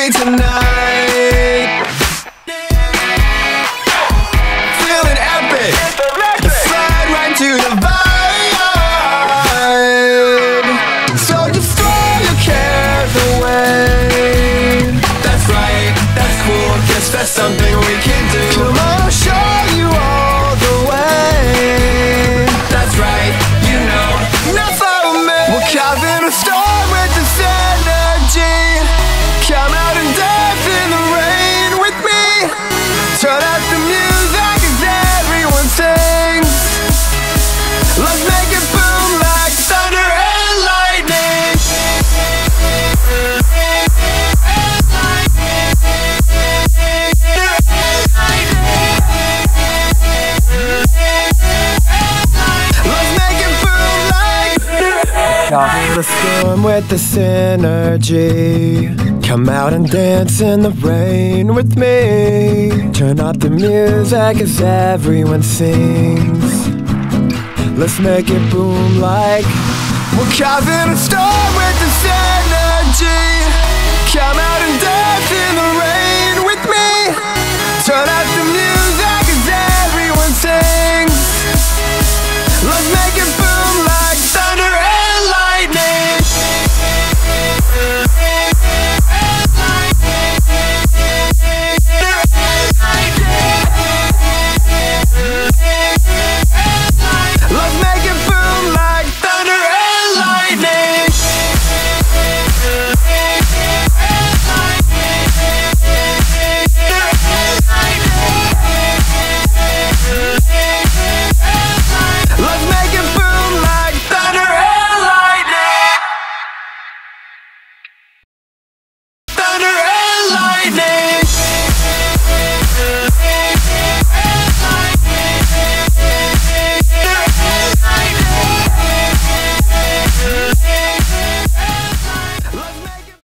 me tonight. Feeling epic. Slide right to the vibe. So you throw your cares away. That's right. That's cool. Guess that's something. the storm with the synergy. Come out and dance in the rain with me. Turn up the music as everyone sings. Let's make it boom like we're causing a storm with the synergy. Come out and dance in the rain with me. Turn up the music as everyone sings. Let's make it.